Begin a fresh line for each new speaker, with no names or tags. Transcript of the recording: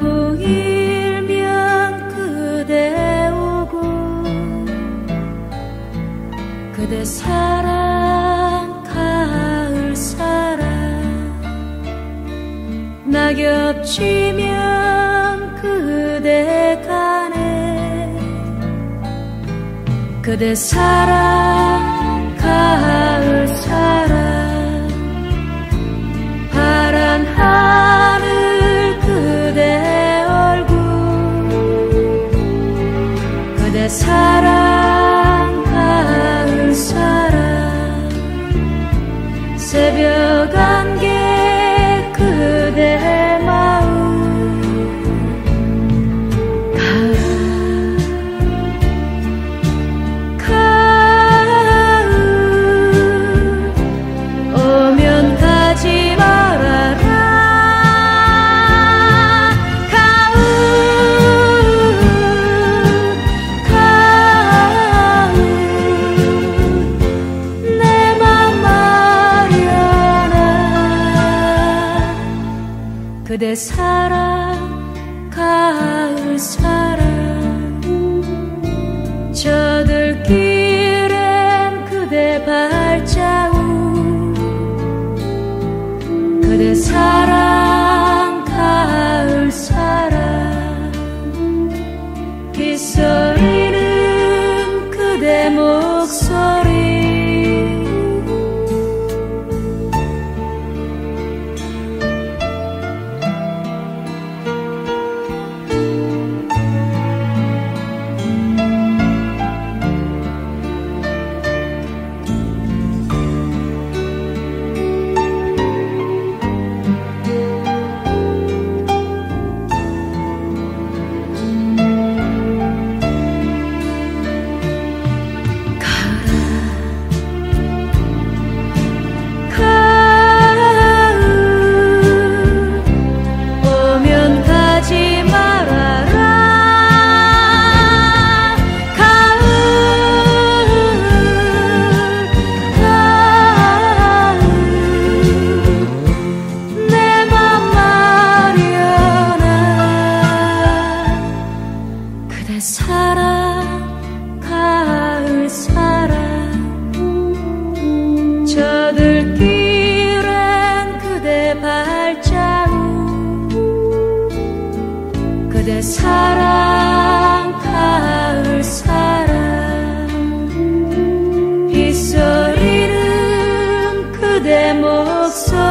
보일면 그대 오고 그대 사랑 가을 사랑 낙엽 치면 그대 가네 그대 사랑 가을 새벽 안 그대 사랑 가을 사랑. 저들길엔 그대 발자국. 그대 사랑 저들길엔 그대 발자국 그대 사랑 가을 사랑. 빗소리는 그대 목소리.